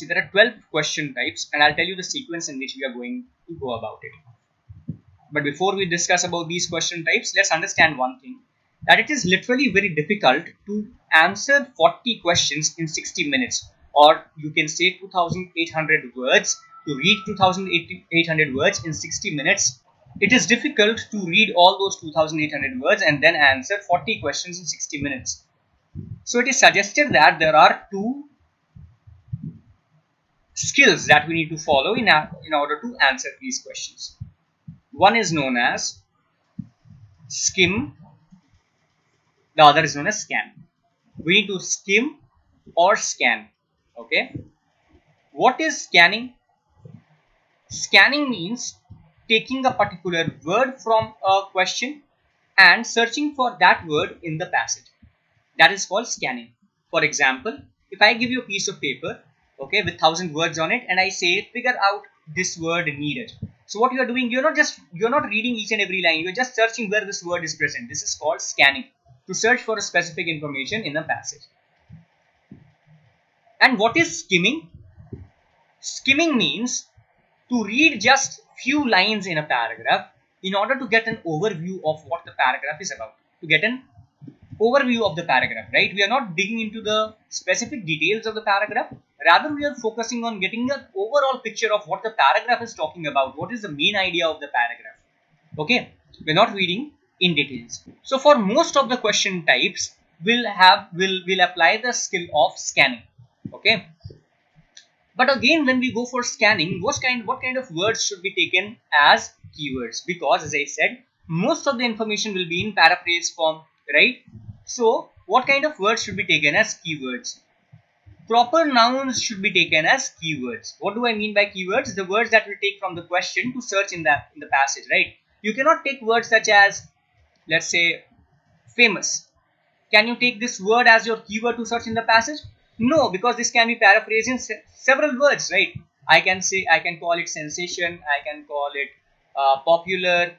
See, there are 12 question types and I'll tell you the sequence in which we are going to go about it. But before we discuss about these question types, let's understand one thing that it is literally very difficult to answer 40 questions in 60 minutes. Or you can say 2800 words to read 2800 words in 60 minutes. It is difficult to read all those 2800 words and then answer 40 questions in 60 minutes. So it is suggested that there are two skills that we need to follow in, in order to answer these questions. One is known as skim the other is known as scan. We need to skim or scan okay? What is scanning? Scanning means taking a particular word from a question and searching for that word in the passage. That is called scanning. For example if i give you a piece of paper okay with thousand words on it and i say figure out this word needed so what you are doing you're not just you're not reading each and every line you're just searching where this word is present this is called scanning to search for a specific information in a passage and what is skimming? Skimming means to read just few lines in a paragraph in order to get an overview of what the paragraph is about. To get an overview of the paragraph, right? We are not digging into the specific details of the paragraph. Rather, we are focusing on getting an overall picture of what the paragraph is talking about. What is the main idea of the paragraph? Okay, we're not reading in details. So for most of the question types, we'll have will will apply the skill of scanning okay but again when we go for scanning what kind what kind of words should be taken as keywords because as i said most of the information will be in paraphrase form right so what kind of words should be taken as keywords proper nouns should be taken as keywords what do i mean by keywords the words that we take from the question to search in that in the passage right you cannot take words such as let's say famous can you take this word as your keyword to search in the passage no, because this can be paraphrased in se several words, right? I can say, I can call it sensation, I can call it uh, popular.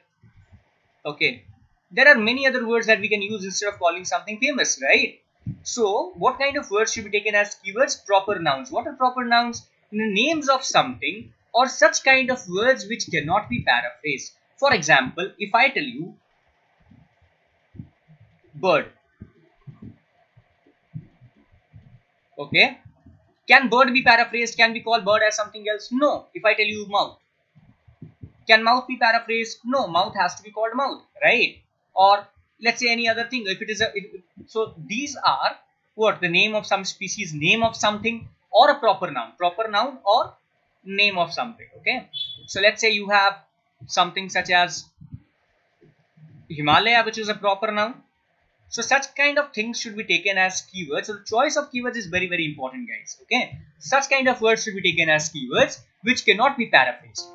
Okay. There are many other words that we can use instead of calling something famous, right? So, what kind of words should be taken as keywords? Proper nouns. What are proper nouns? The names of something or such kind of words which cannot be paraphrased. For example, if I tell you bird, Okay. Can bird be paraphrased? Can we call bird as something else? No. If I tell you mouth. Can mouth be paraphrased? No. Mouth has to be called mouth. Right? Or let's say any other thing. If it is a... It, so these are what? The name of some species, name of something or a proper noun. Proper noun or name of something. Okay. So let's say you have something such as Himalaya which is a proper noun so such kind of things should be taken as keywords. So the choice of keywords is very, very important guys. Okay. Such kind of words should be taken as keywords which cannot be paraphrased.